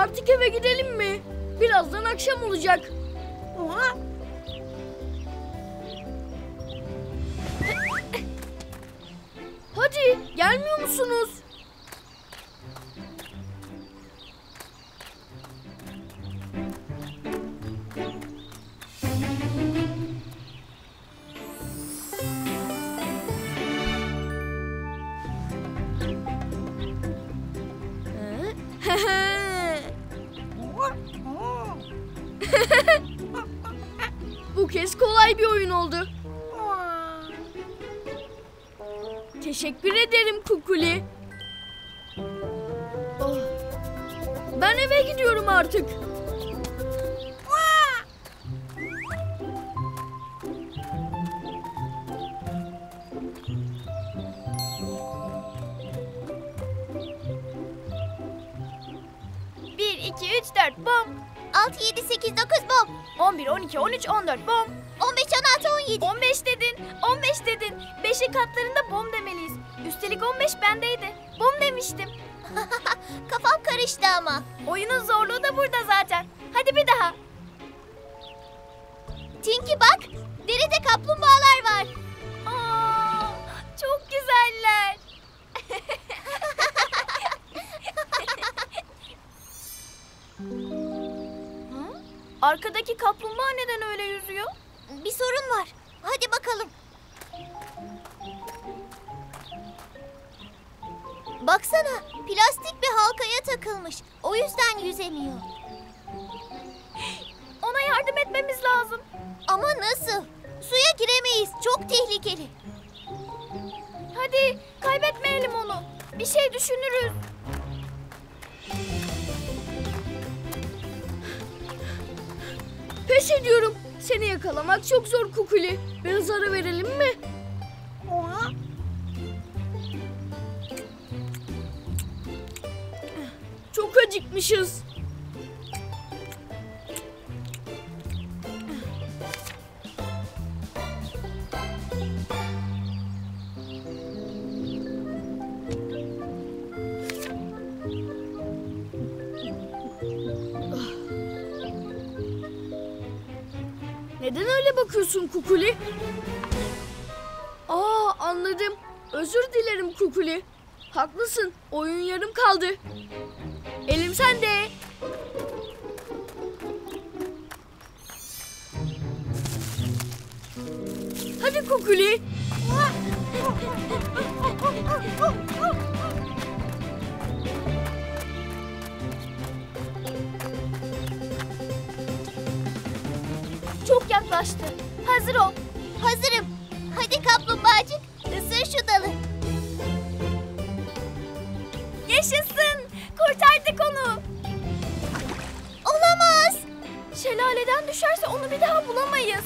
Artık eve gidelim mi? Birazdan akşam olacak. Oha. Hadi gelmiyor musunuz? Bu kez kolay bir oyun oldu. Teşekkür ederim Kukuli. Oh. Ben eve gidiyorum artık. Bir, iki, üç, dört, bom. 6, 7, 8, 9 bom. 11, 12, 13, 14, bom. 15, 16, 17. 15 dedin, 15 dedin. Beşin katlarında bom demeliyiz. Üstelik 15 bendeydi. Bom demiştim. Kafam karıştı ama. Oyunun zorluğu da burada zaten. Hadi bir daha. Tinky bak. Derede kaplumbağalar var. Aa, çok güzeller. Arkadaki kaplumbağa neden öyle yüzüyor? Bir sorun var. Hadi bakalım. Baksana, plastik bir halkaya takılmış. O yüzden yüzemiyor. Ona yardım etmemiz lazım. Ama nasıl? Suya giremeyiz. Çok tehlikeli. Hadi kaybetmeyelim onu. Bir şey düşünürüz. Pes ediyorum. Seni yakalamak çok zor Kukuli. Biraz ara verelim mi? Çok acıkmışız. Neden öyle bakıyorsun Kukuli? Aa anladım. Özür dilerim Kukuli. Haklısın. Oyun yarım kaldı. Elim sende. Hadi Kukuli. Çok yaklaştı. Hazır ol. Hazırım. Hadi kaplumbağacık, ısır şu dalı. Yaşasın. Kurtardık onu. Olamaz. Şelaleden düşerse onu bir daha bulamayız.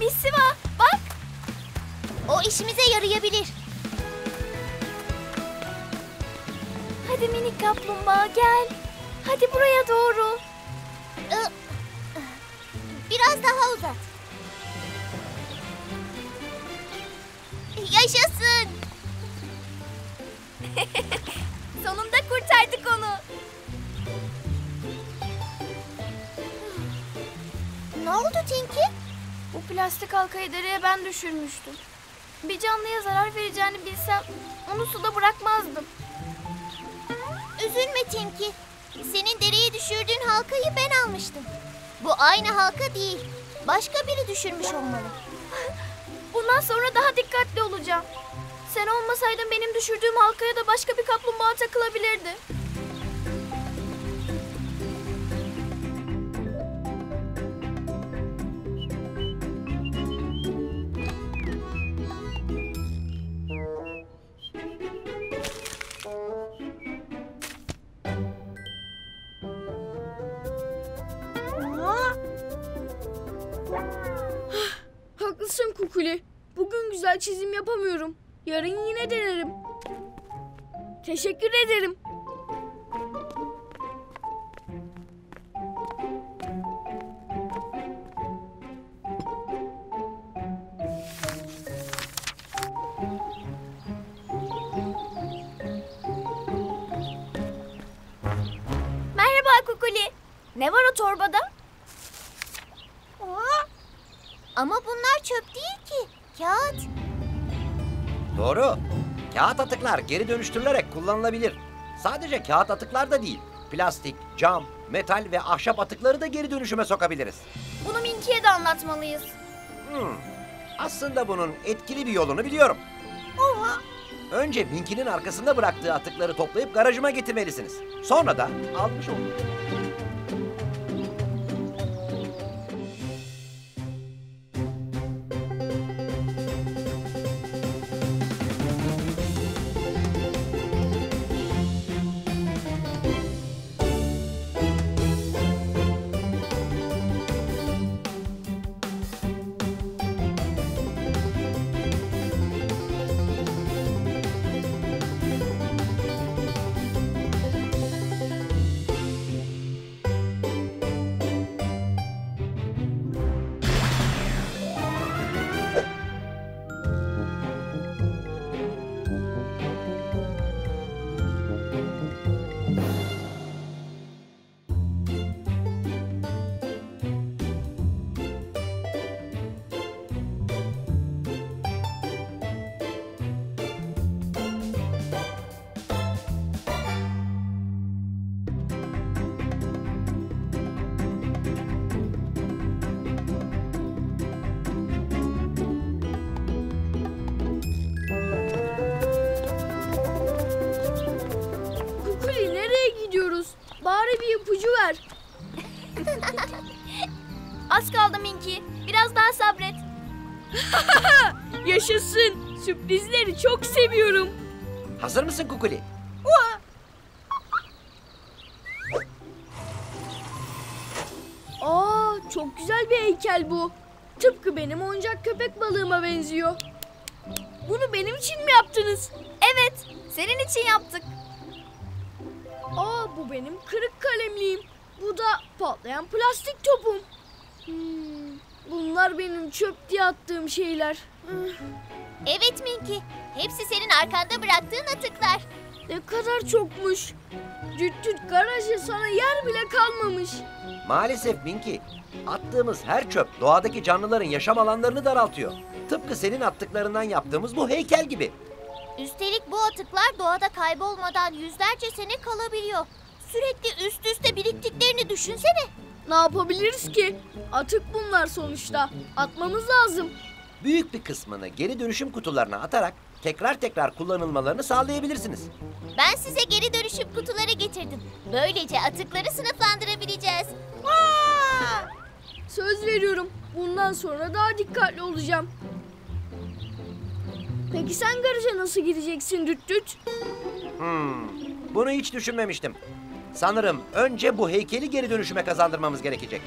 Misiva bak. O işimize yarayabilir. Hadi minik kaplumbağa gel. Hadi buraya doğru. Ü- Biraz daha uzat. Yaşasın. Sonunda kurtardık onu. Ne oldu Tinky? Bu plastik halkayı dereye ben düşürmüştüm. Bir canlıya zarar vereceğini bilsem onu suda bırakmazdım. Üzülme Tinky. Senin dereye düşürdüğün halkayı ben almıştım. Bu aynı halka değil. Başka biri düşürmüş olmalı. Bundan sonra daha dikkatli olacağım. Sen olmasaydın benim düşürdüğüm halkaya da başka bir kaplumbağa takılabilirdi. Ah, haklısın Kukuli. Bugün güzel çizim yapamıyorum. Yarın yine denerim. Teşekkür ederim. Merhaba Kukuli. Ne var o torbada? Ama bunlar çöp değil ki. Kağıt. Doğru. Kağıt atıklar geri dönüştürülerek kullanılabilir. Sadece kağıt atıklar da değil. Plastik, cam, metal ve ahşap atıkları da geri dönüşüme sokabiliriz. Bunu Minki'ye de anlatmalıyız. Hmm. Aslında bunun etkili bir yolunu biliyorum. Önce Minky'nin arkasında bıraktığı atıkları toplayıp garajıma getirmelisiniz. Sonra da almış olun. Az kaldı Minki. Biraz daha sabret. Yaşasın. Sürprizleri çok seviyorum. Hazır mısın Kukuli? Aa, çok güzel bir heykel bu. Tıpkı benim oyuncak köpek balığıma benziyor. Bunu benim için mi yaptınız? Evet, senin için yaptık. Aa, bu benim kırık kalemliğim. Patlayan plastik topum. Hmm, bunlar benim çöp diye attığım şeyler. Evet Minki. Hepsi senin arkanda bıraktığın atıklar. ne kadar çokmuş. Cüt cüt garajı sana yer bile kalmamış. Maalesef Minky, attığımız her çöp doğadaki canlıların yaşam alanlarını daraltıyor. Tıpkı senin attıklarından yaptığımız bu heykel gibi. Üstelik bu atıklar doğada kaybolmadan yüzlerce sene kalabiliyor. Sürekli üst üste biriktiklerini düşünsene. Ne yapabiliriz ki? Atık bunlar sonuçta. Atmamız lazım. Büyük bir kısmını geri dönüşüm kutularına atarak tekrar tekrar kullanılmalarını sağlayabilirsiniz. Ben size geri dönüşüm kutuları getirdim. Böylece atıkları sınıflandırabileceğiz. Söz veriyorum. Bundan sonra daha dikkatli olacağım. Peki sen garaja nasıl gireceksin Düt Düt? Hmm, bunu hiç düşünmemiştim. Sanırım önce bu heykeli geri dönüşüme kazandırmamız gerekecek.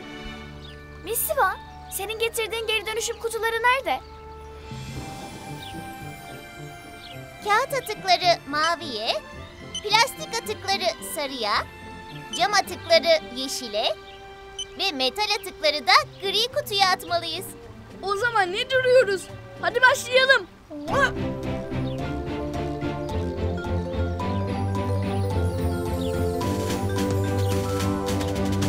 Misiva, senin getirdiğin geri dönüşüm kutuları nerede? Kağıt atıkları maviye, plastik atıkları sarıya, cam atıkları yeşile ve metal atıkları da gri kutuya atmalıyız. O zaman ne duruyoruz? Hadi başlayalım.